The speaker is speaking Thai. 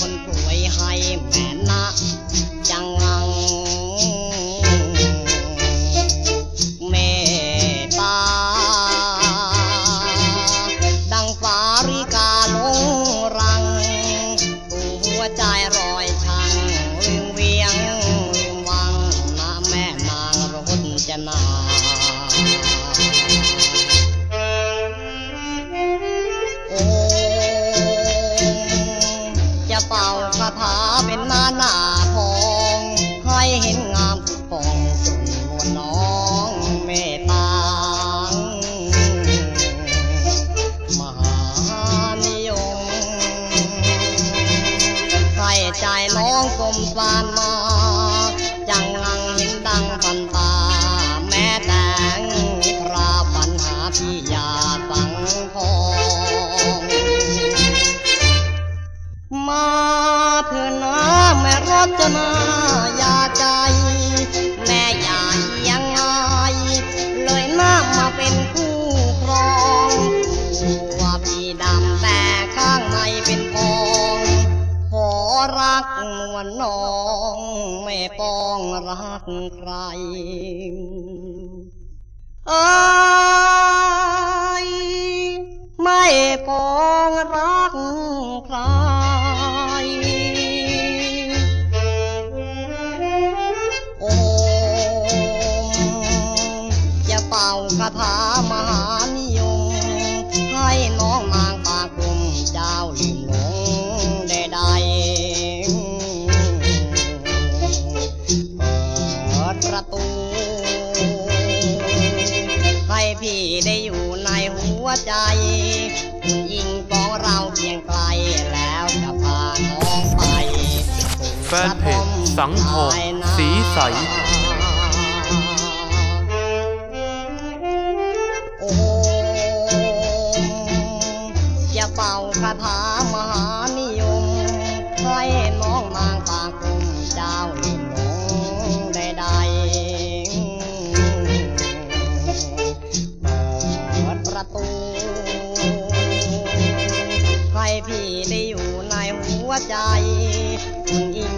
คนป่วยให้แม่นะจัง ที่อยากฟังพองมาเถอะนะแม่รจะนาอย่าใจ แม่อย่ายังไงเลยน้ามาเป็นคู่ครองว่าพี่ดำแต่ข้างในเป็นพองขอรักนวลน้องไม่ป้องรักใคร Oh คาถามหานิยม ให้น้องนางปากกลมเจ้าลืมหลงได้ใดเปิดประตู ให้พี่ได้อยู่ในหัวใจ คุณยิงของเราเพียงไกลแล้วจะพาน้องไปแฟนเพจสังทองสีใส ถามหานิยมให้น้องนางต่างกลุ่มเจ้าลืมหลงใด้ใดเปิดประตู ให้พี่ได้อยู่ในหัวใจคุณอิง